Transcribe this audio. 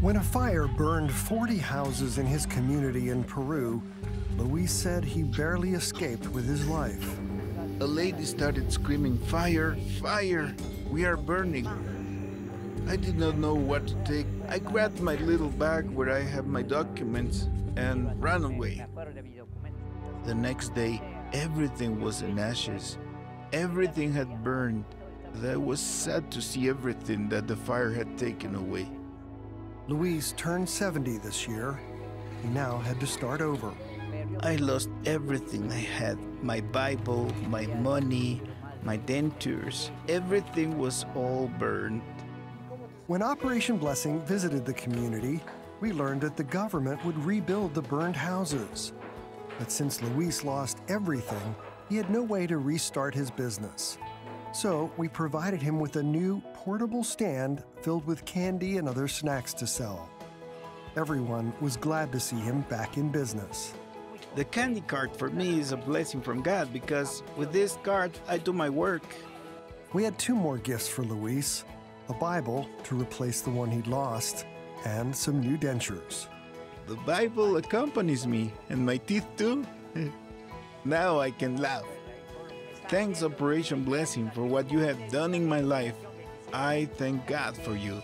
When a fire burned 40 houses in his community in Peru, Luis said he barely escaped with his life. A lady started screaming, Fire! Fire! We are burning! I did not know what to take. I grabbed my little bag where I have my documents and ran away. The next day, everything was in ashes. Everything had burned. I was sad to see everything that the fire had taken away. Luis turned 70 this year. He now had to start over. I lost everything I had my Bible, my money, my dentures. Everything was all burned. When Operation Blessing visited the community, we learned that the government would rebuild the burned houses. But since Luis lost everything, he had no way to restart his business. So we provided him with a new portable stand filled with candy and other snacks to sell. Everyone was glad to see him back in business. The candy cart for me is a blessing from God because with this cart I do my work. We had two more gifts for Luis a Bible to replace the one he'd lost, and some new dentures. The Bible accompanies me and my teeth too. now I can laugh. Thanks, Operation Blessing, for what you have done in my life. I thank God for you.